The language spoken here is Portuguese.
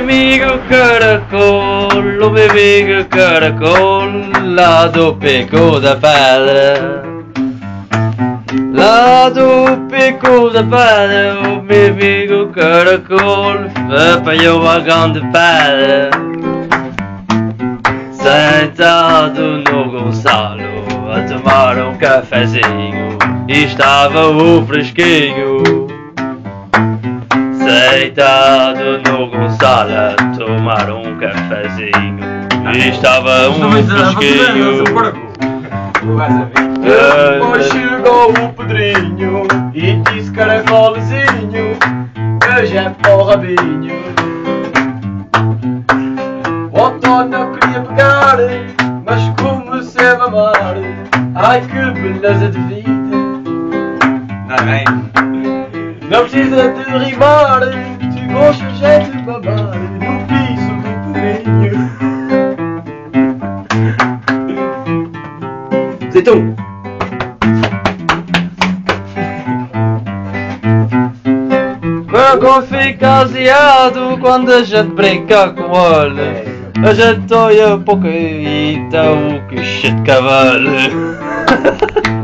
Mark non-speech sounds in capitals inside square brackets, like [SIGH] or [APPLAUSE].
amigo caracol, o meu amigo caracol, lá do pico da pedra. Lá do pico da pedra, o meu amigo caracol apanhou a grande pedra. Sentado no Gonçalo a tomar um cafezinho estava o fresquinho. Sentado no Gonçalo a tomar um cafezinho e estava um fresquinho. Depois chegou o Pedrinho e disse caracolzinho, hoje é para o rabinho. O António queria pegar, mas comecei a mamar. Ai que beleza de vida, Não vem. Não precisa de rimar, se gostas é de mamar no piso do Pedrinho. Zeitum! Quando fica aziado quando a gente brinca com ele A gente olha um pouco e dá o que de cavalo [LAUGHS]